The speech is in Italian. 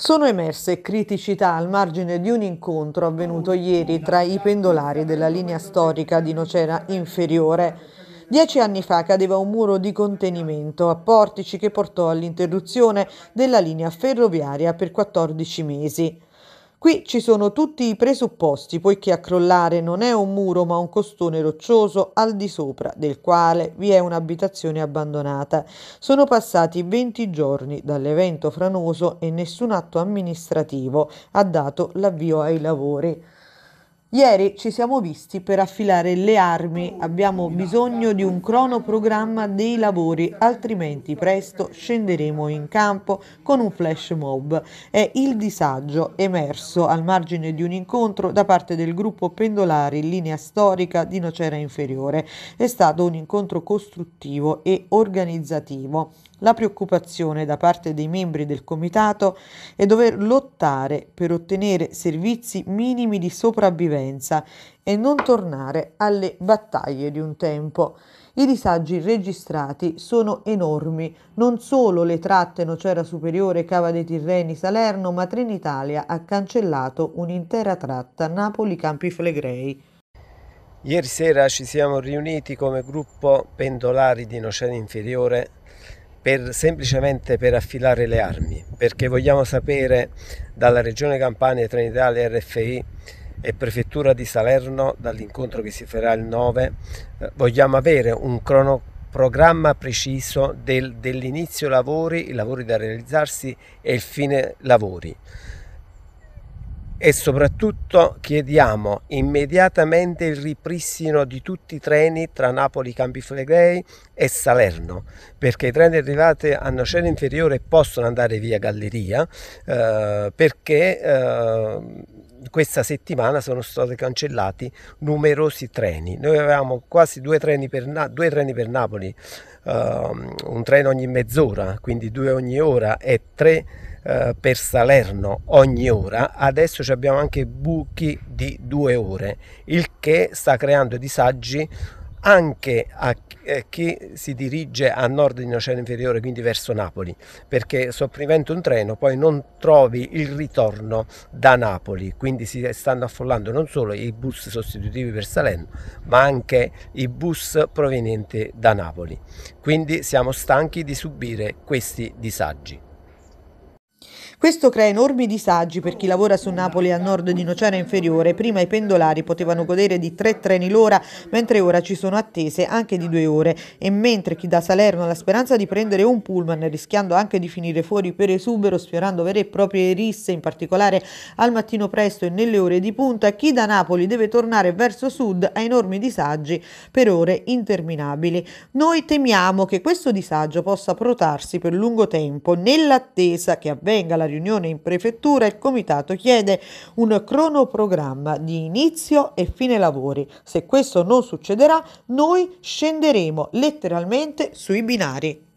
Sono emerse criticità al margine di un incontro avvenuto ieri tra i pendolari della linea storica di Nocera inferiore. Dieci anni fa cadeva un muro di contenimento a portici che portò all'interruzione della linea ferroviaria per 14 mesi. Qui ci sono tutti i presupposti, poiché a crollare non è un muro ma un costone roccioso al di sopra del quale vi è un'abitazione abbandonata. Sono passati 20 giorni dall'evento franoso e nessun atto amministrativo ha dato l'avvio ai lavori. Ieri ci siamo visti per affilare le armi, abbiamo bisogno di un cronoprogramma dei lavori, altrimenti presto scenderemo in campo con un flash mob. È il disagio emerso al margine di un incontro da parte del gruppo pendolari in linea storica di Nocera Inferiore. È stato un incontro costruttivo e organizzativo. La preoccupazione da parte dei membri del comitato è dover lottare per ottenere servizi minimi di sopravvivenza e non tornare alle battaglie di un tempo. I disagi registrati sono enormi, non solo le tratte Nocera Superiore, Cava dei Tirreni, Salerno, ma Trenitalia ha cancellato un'intera tratta Napoli-Campi Flegrei. Ieri sera ci siamo riuniti come gruppo pendolari di Nocera Inferiore per, semplicemente per affilare le armi, perché vogliamo sapere dalla Regione Campania, Trenitalia, RFI e Prefettura di Salerno, dall'incontro che si farà il 9, eh, vogliamo avere un cronoprogramma preciso del, dell'inizio lavori, i lavori da realizzarsi e il fine lavori. E soprattutto chiediamo immediatamente il ripristino di tutti i treni tra Napoli Campi Flegrei e Salerno perché i treni arrivati a Nocera Inferiore possono andare via Galleria eh, perché eh, questa settimana sono stati cancellati numerosi treni. Noi avevamo quasi due treni per, Na- due treni per Napoli, uh, un treno ogni mezz'ora, quindi due ogni ora e tre eh, per Salerno ogni ora, adesso abbiamo anche buchi di due ore, il che sta creando disagi anche a eh, chi si dirige a nord di Oceano Inferiore, quindi verso Napoli, perché sopprimendo un treno poi non trovi il ritorno da Napoli, quindi si stanno affollando non solo i bus sostitutivi per Salerno, ma anche i bus provenienti da Napoli. Quindi siamo stanchi di subire questi disagi. Questo crea enormi disagi per chi lavora su Napoli a nord di Nocera Inferiore. Prima i pendolari potevano godere di tre treni l'ora, mentre ora ci sono attese anche di due ore. E mentre chi da Salerno ha la speranza di prendere un pullman, rischiando anche di finire fuori per esubero, sfiorando vere e proprie risse, in particolare al mattino presto e nelle ore di punta, chi da Napoli deve tornare verso sud ha enormi disagi per ore interminabili. Noi temiamo che questo disagio possa protarsi per lungo tempo, nell'attesa che avvenga la riunione in prefettura il comitato chiede un cronoprogramma di inizio e fine lavori. Se questo non succederà, noi scenderemo letteralmente sui binari.